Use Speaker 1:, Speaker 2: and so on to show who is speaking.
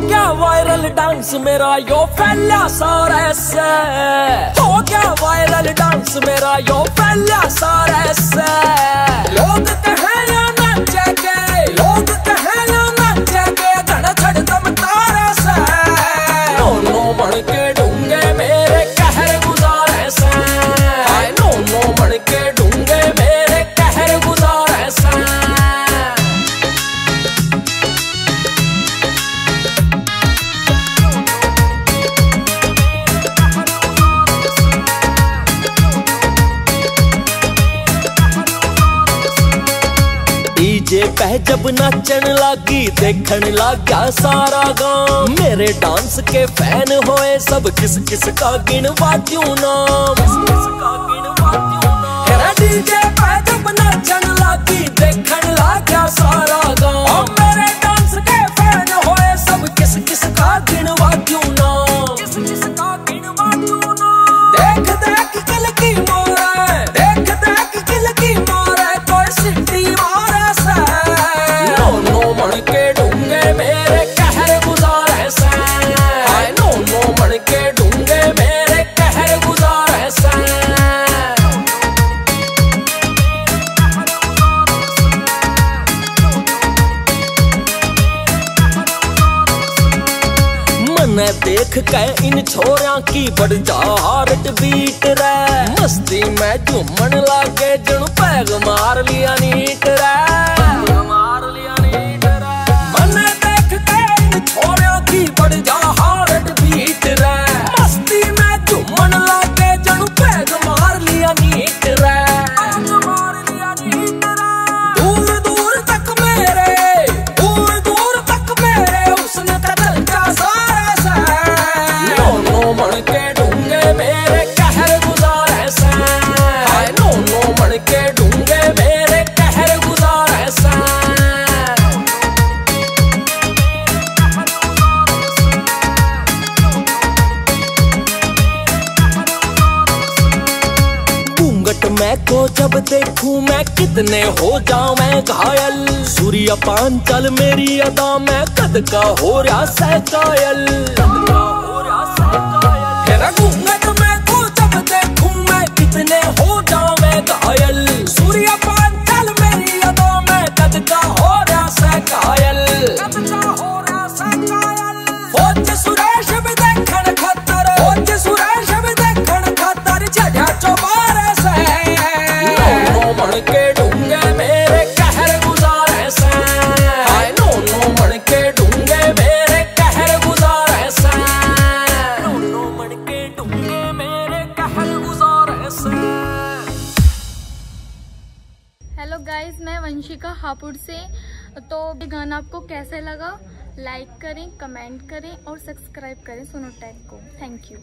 Speaker 1: क्या viral dance मेरा यो फैला सारे से हो गया वायरल डांस मेरा यो फैला सारा से डीजे पह जब नाचन लागी देखन लागा सारा गाँव मेरे डांस के फ़ैन होए सब किस किस का गिन क्यों नाम। किस किस का गिन क्यों नाम। डीजे पह जब नाचन मैं देख के इन छोरिया की बढ़ जा हार्ट बीट रे मस्ती में झूमन लागे जन मैं को जब देखूँ मैं कितने हो जाऊँ मैं घायल। सूर्य पान चल मेरी अदा, मैं कद का हो रहा सह
Speaker 2: कायल। गाइज़ मैं वंशिका हापुड़ से। तो ये गाना आपको कैसे लगा? लाइक करें कमेंट करें और सब्सक्राइब करें सोनो टैग को। Thank you